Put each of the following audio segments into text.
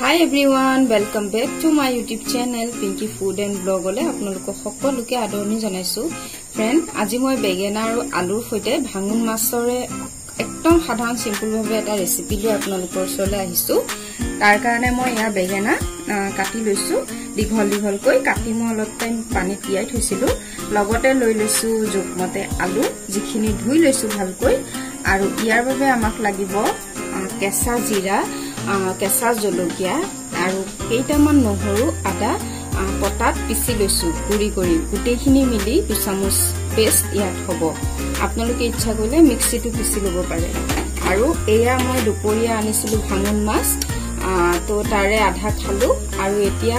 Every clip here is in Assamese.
Hi everyone welcome back to my YouTube channel Pinky food and ব্লগলৈ আপোনালোকক সকলোকে আদৰণি জনাইছো। ফ্ৰেণ্ড আজি মই বেঙেনা আৰু আলুৰ সৈতে ভাঙোন মাছৰে একদম সাধাৰণ চিম্পুলভাৱে এটা ৰেচিপি লৈ আপোনালোকৰ ওচৰলৈ আহিছো। তাৰ কাৰণে মই ইয়াৰ বেঙেনা কাটি লৈছো। দীঘল দীঘলকৈ কাটি মই অলপ টাইম পানীত তিয়াই থৈছিলো। লগতে লৈ লৈছো জোখমতে আলু যিখিনি ধুই লৈছো ভালকৈ। আৰু ইয়াৰ বাবে আমাক লাগিব কেঁচা জিৰা কেঁচা জলকীয়া আৰু কেইটামান নহৰু আদা পতাত পিচি লৈছো গুড়ি কৰি। গোটেইখিনি মিলি দুচামুচ পেষ্ট ইয়াত হ'ব। আপোনালোকে ইচ্ছা কৰিলে মিক্সিটো পিচি ল'ব পাৰে। আৰু এয়া মই দুপৰীয়া আনিছিলো ভাঙোন মাছ তো তাৰে আধা খালো। আৰু এতিয়া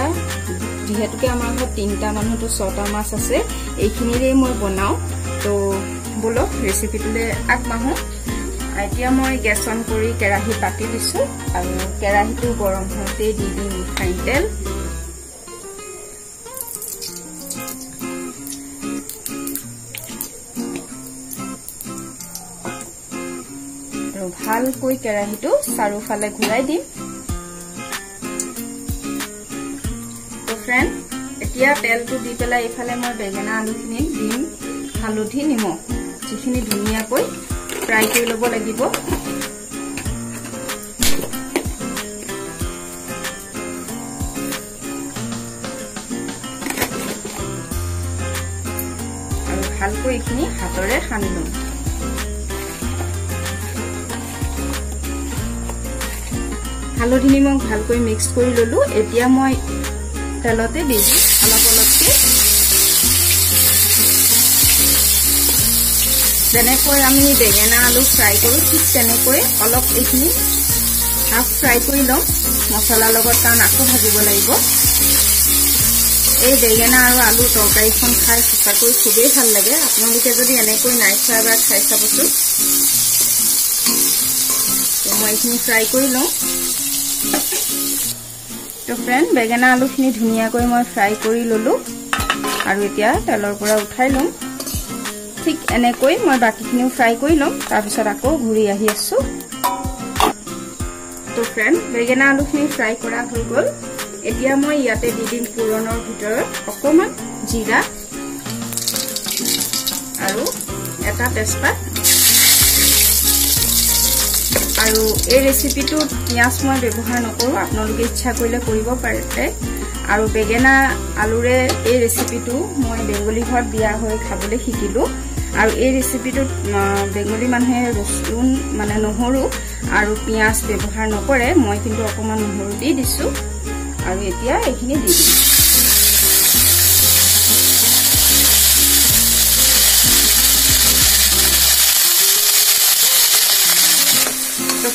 যিহেতুকে আমাৰ ঘৰত তিনিটা মানুহতো ছটা মাছ আছে এইখিনিৰে মই বনাওঁ। তো বলক ৰেচিপিটোলৈ আগবাঢ়ো। এতিয়া মই গেছ অন কৰি কেৰাহী পাতি দিছো আৰু কেৰাহীটো গৰম হওঁতে দি দিম ৰিফাইন তেল। আৰু ভালকৈ কেৰাহীটো চাৰিওফালে ঘূৰাই দিম। ফ্ৰেণ্ড এতিয়া তেলটো দি পেলাই এইফালে মই বেঙেনা আলুখিনি দিম। হালধি নিমখ যিখিনি ধুনীয়াকৈ ফ্ৰাই কৰি ল'ব লাগিব। আৰু ভালকৈ এইখিনি হাতৰে সানি ল'ম। হালধি নিমখ ভালকৈ মিক্স কৰি ললো। এতিয়া মই তেলতে দি দিম। অলপ অলপকে যেনেকৈ আমি বেঙেনা আলু ফ্ৰাই কৰোঁ ঠিক তেনেকৈ অলপ এইখিনি হাফ ফ্ৰাই কৰি ল'ম মছলাৰ লগত কাৰণ আকৌ ভাজিব লাগিব। এই বেঙেনা আৰু আলু তৰকাৰীখন খাই সঁচাকৈ খুবেই ভাল লাগে। আপোনালোকে যদি এনেকৈ নাই খোৱা এবাৰ খাই চাবচোন। মই এইখিনি ফ্ৰাই কৰি লওঁ। তো ফ্ৰেণ্ড বেঙেনা আলুখিনি ধুনীয়াকৈ মই ফ্ৰাই কৰি ল'লোঁ। আৰু এতিয়া তেলৰ পৰা উঠাই ল'ম। ঠিক এনেকৈ মই বাকীখিনিও ফ্ৰাই কৰি ল'ম তাৰপিছত আকৌ ঘূৰি আহি আছো। তো ফ্ৰেণ্ড বেঙেনা আলুখিনি ফ্ৰাই কৰা হৈ গ'ল। এতিয়া মই ইয়াতে দি দিম পুৰণৰ ভিতৰত অকণমান জিৰা আৰু এটা তেজপাত। আৰু এই ৰেচিপিটোত পিঁয়াজ মই ব্যৱহাৰ নকৰোঁ আপোনালোকে ইচ্ছা কৰিলে কৰিব পাৰে আৰু বেঙেনা আলুৰে এই ৰেচিপিটো মই বেংগলী ঘৰত বিয়া হৈ খাবলৈ শিকিলোঁ। আৰু এই ৰেচিপিটোত বেংগলী মানুহে ৰচুন মানে নহৰু আৰু পিঁয়াজ ব্যৱহাৰ নকৰে মই কিন্তু অকণমান নহৰু দি দিছোঁ। আৰু এতিয়া এইখিনি দি দিম।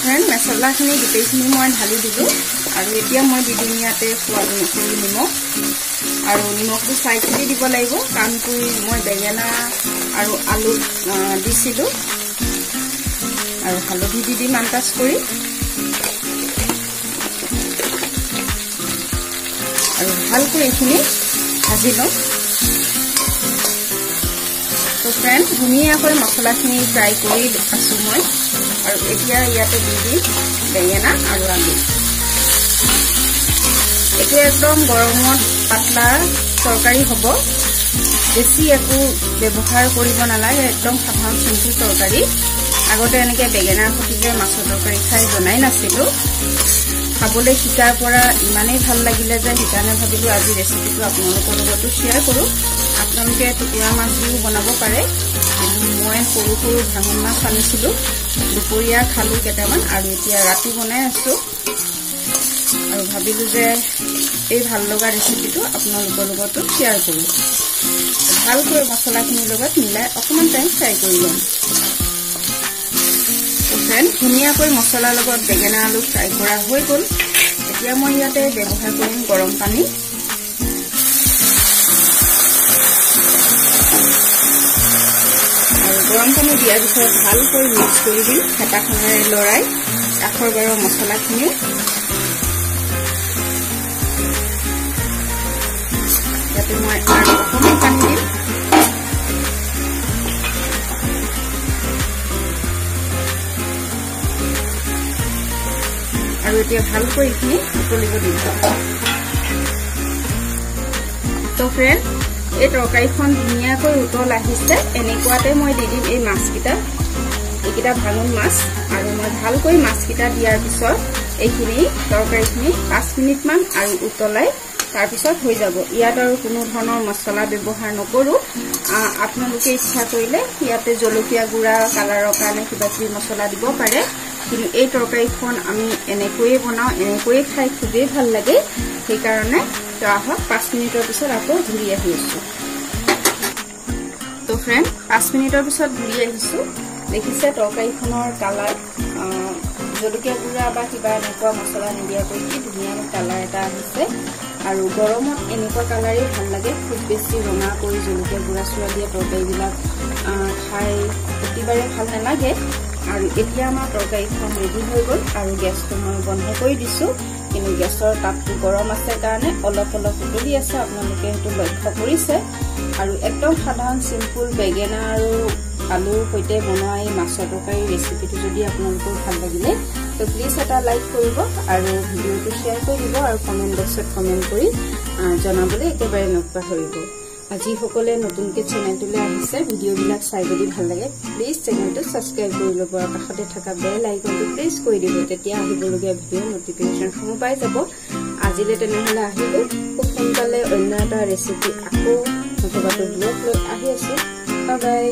ফ্ৰেণ্ড মচলাখিনি গোটেইখিনি মই ঢালি দিলোঁ। আৰু এতিয়া মই দি দিম ইয়াতে সোৱাদ নিমখ। আৰু নিমখটো চাই চিতি দিব লাগিব কাৰণ কৰি মই বেঙেনা আৰু আলু দিছিলোঁ। আৰু হালধি দি দিম আন্দাজ কৰি। আৰু ভালকৈ এইখিনি ভাজি ল'ম তো ফ্ৰেণ্ড ধুনীয়াকৈ মছলাখিনি ফ্ৰাই কৰি আছোঁ মই। আৰু এতিয়া ইয়াতে দি দিম বেঙেনা আৰু আলু। এইটো একদম গৰমত পাতলা তৰকাৰী হ'ব। বেছি একো ব্যৱহাৰ কৰিব নালাগে একদম সাধাৰণ চিম্পুল তৰকাৰী। আগতে এনেকৈ বেঙেনাৰ সৈতে মাছৰ তৰকাৰী খাই জনাই নাছিলোঁ। খাবলৈ শিকাৰ পৰা ইমানেই ভাল লাগিলে যে সেইকাৰণে ভাবিলোঁ আজি ৰেচিপিটো আপোনালোকৰ লগতো শ্বেয়াৰ কৰোঁ। আপোনালোকে টুকুৰা মাছ দিও বনাব পাৰে। মই সৰু সৰু ভাঙোন মাছ আনিছিলোঁ। দুপৰীয়া খালোঁ কেইটামান আৰু এতিয়া ৰাতি বনাই আছোঁ। আৰু ভাবিলোঁ যে এই ভাল লগা ৰেচিপিটো আপোনালোকৰ লগতো শ্বেয়াৰ কৰোঁ। ভালকৈ মছলাখিনিৰ লগত মিলাই অকণমান টাইম ফ্ৰাই কৰি ল'ম। ফ্ৰেণ্ড ধুনীয়াকৈ মছলাৰ লগত বেঙেনা আলু ফ্ৰাই কৰা হৈ গ'ল। এতিয়া মই ইয়াতে ব্যৱহাৰ কৰিম গৰম পানী। আৰু গৰম পানী দিয়াৰ পিছত ভালকৈ মিক্স কৰি দিম হেতাখনেৰে লৰাই কাষৰ বাৰৰ মছলাখিনিও। ইয়াতে মই আৰু অকণমান পানী দিম আৰু এতিয়া ভালকৈ এইখিনি উতলিব দিম তো ফ্ৰেণ্ড এই তৰকাৰীখন ধুনীয়াকৈ উতল আহিছে এনেকুৱাতে মই দি দিম এই মাছকেইটা এইকেইটা ভাঙোন মাছ। আৰু মই ভালকৈ মাছকেইটা দিয়াৰ পিছত এইখিনি তৰকাৰীখিনি পাঁচ মিনিটমান আৰু উতলাই। তাৰপিছত হৈ যাব। ইয়াত আৰু কোনো ধৰণৰ মছলা ব্যৱহাৰ নকৰোঁ। আপোনালোকে ইচ্ছা কৰিলে ইয়াতে জলকীয়া গুড়া কালাৰৰ কাৰণে কিবা কিবি মছলা দিব পাৰে। কিন্তু এই তৰকাৰীখন আমি এনেকৈয়ে বনাওঁ এনেকৈয়ে খাই খুবেই ভাল লাগে। সেইকাৰণে আহক পাঁচ মিনিটৰ পিছত আকৌ আহি আছোঁ। তো ফ্ৰেণ্ড পাঁচ মিনিটৰ পিছত ঘূৰি আহিছোঁ। দেখিছে তৰকাৰীখনৰ কালাৰ জলকীয়া গুড়া বা কিবা এনেকুৱা মছলা নিদিয়াকৈ কি ধুনীয়া কালাৰ এটা আহিছে। আৰু গৰমত এনেকুৱা কালাৰেই ভাল লাগে খুব বেছি ৰঙা কৰি জলকীয়া গুড়া চুৰা দিয়া তৰকাৰীবিলাক খাই একেবাৰে ভাল নালাগে। আৰু এতিয়া আমাৰ তৰকাৰীখন ৰেডি হৈ গ'ল আৰু গেছটো মই বন্ধ কৰি দিছোঁ। কিন্তু গেছৰ তাপটো গৰম আছে কাৰণে অলপ অলপ উতলি আছে আপোনালোকে সেইটো লক্ষ্য কৰিছে। আৰু একদম সাধাৰণ চিম্পুল বেঙেনা আৰু আলুৰ সৈতে বনোৱা এই মাছৰ তৰকাৰী ৰেচিপিটো যদি আপোনালোকৰ ভাল লাগিলে তো প্লিজ এটা লাইক কৰিব আৰু ভিডিঅ'টো শ্বেয়াৰ কৰি দিব আৰু কমেণ্ট বক্সত কমেণ্ট কৰি জনাবলৈ একেবাৰে নপাহৰিব যিসকলে নতুনকৈ চেনেলটোলৈ আহিছে ভিডিঅ'বিলাক চাই যদি ভাল লাগে প্লিজ চেনেলটো ছাবস্ক্ৰাইব কৰি ল'ব আৰু কাষতে থকা বেল আইকনটো প্ৰেছ কৰি দিব তেতিয়া আহিবলগীয়া ভিডিঅ' নটিফিকেশ্যনসমূহ পাই যাব। আজিলৈ তেনেহ'লে আহিলোঁ খুব সোনকালে অন্য এটা ৰেচিপি আকৌ নতুবাটো ব্লগ লৈ আহি আছোঁ। বাই